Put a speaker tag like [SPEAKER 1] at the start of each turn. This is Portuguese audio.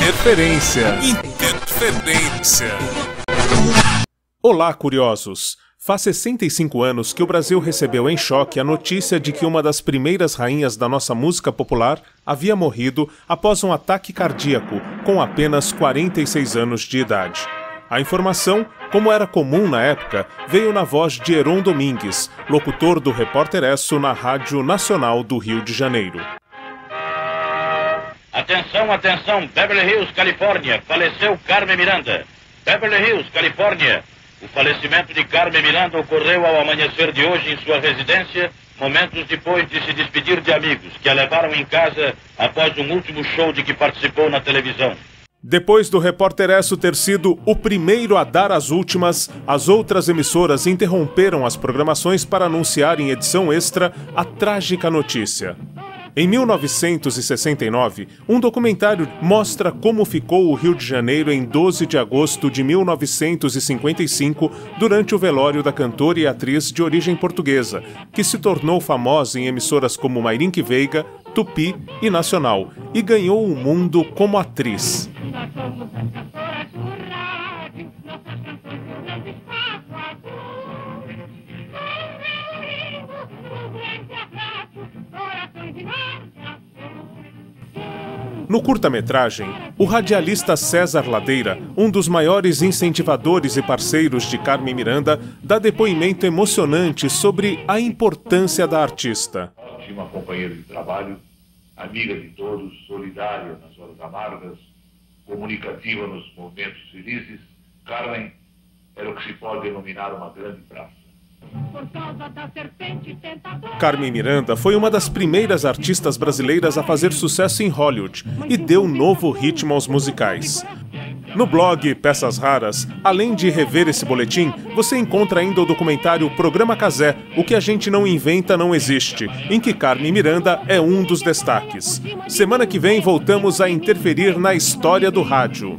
[SPEAKER 1] Interferência. Interferência. Olá, curiosos. Faz 65 anos que o Brasil recebeu em choque a notícia de que uma das primeiras rainhas da nossa música popular havia morrido após um ataque cardíaco, com apenas 46 anos de idade. A informação, como era comum na época, veio na voz de Heron Domingues, locutor do Repórter Esso na Rádio Nacional do Rio de Janeiro.
[SPEAKER 2] Atenção, atenção, Beverly Hills, Califórnia, faleceu Carmen Miranda. Beverly Hills, Califórnia. O falecimento de Carmen Miranda ocorreu ao amanhecer de hoje em sua residência, momentos depois de se despedir de amigos que a levaram em casa após um último show de que participou na televisão.
[SPEAKER 1] Depois do Repórter Esso ter sido o primeiro a dar as últimas, as outras emissoras interromperam as programações para anunciar em edição extra a trágica notícia. Em 1969, um documentário mostra como ficou o Rio de Janeiro em 12 de agosto de 1955, durante o velório da cantora e atriz de origem portuguesa, que se tornou famosa em emissoras como Mairink Veiga, Tupi e Nacional, e ganhou o mundo como atriz. No curta-metragem, o radialista César Ladeira, um dos maiores incentivadores e parceiros de Carmen Miranda, dá depoimento emocionante sobre a importância da artista.
[SPEAKER 3] Ótima companheira de trabalho, amiga de todos, solidária nas horas amargas, comunicativa nos momentos felizes, Carmen era o que se pode denominar uma grande praça.
[SPEAKER 1] Carmen Miranda foi uma das primeiras artistas brasileiras a fazer sucesso em Hollywood e deu novo ritmo aos musicais. No blog Peças Raras, além de rever esse boletim, você encontra ainda o documentário Programa Casé, O que a gente não inventa não existe, em que Carmen Miranda é um dos destaques. Semana que vem voltamos a interferir na história do rádio.